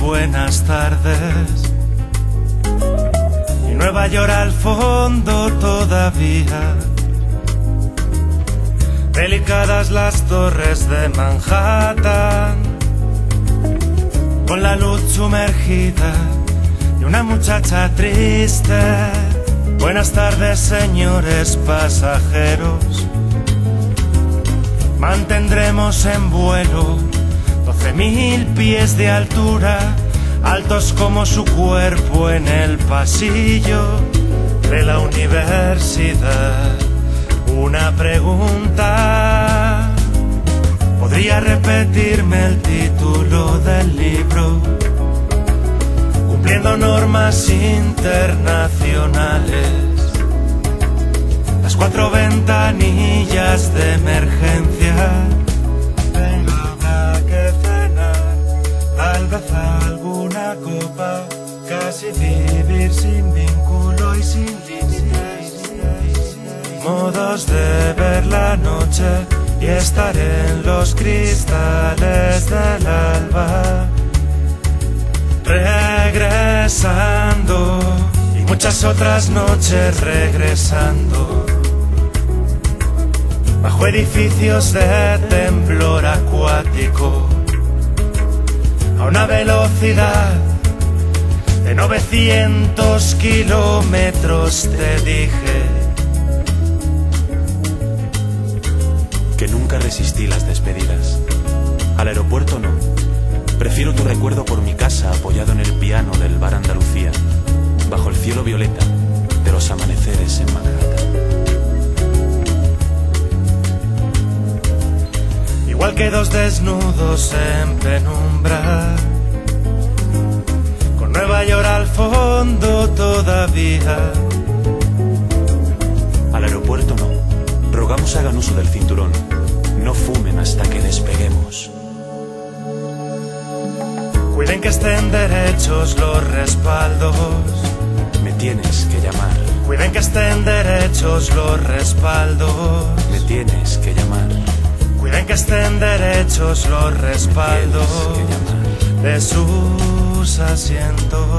Buenas tardes. Y Nueva York al fondo todavía. Delicadas las torres de Manhattan. Con la luz sumergida de una muchacha triste. Buenas tardes, señores pasajeros. Mantendremos en vuelo doce mil pies de altura, altos como su cuerpo en el pasillo de la universidad. Una pregunta. ¿Podría repetirme el título del libro? Cumpliendo normas internacionales. Las cuatro ventanillas de emergencia. Copa. Casi vivir sin vínculo y sin límites. Modos de ver la noche y estar en los cristales del alba. Regresando y muchas otras noches regresando. Bajo edificios de temblor acuático. Una velocidad de 900 kilómetros te dije. que nunca resistí las despedidas. Al aeropuerto no. Prefiero tu recuerdo por mi casa apoyado en el piano del bar Andalucía, bajo el cielo violeta de los amaneceres en Manhattan. Igual que dos desnudos en penumbra. Con Nueva York al fondo todavía. Al aeropuerto no. Rogamos hagan uso del cinturón. No fumen hasta que despeguemos. Cuiden que estén derechos los respaldos. Me tienes que llamar. Cuiden que estén derechos los respaldos. Que estén derechos los respaldos de sus asientos.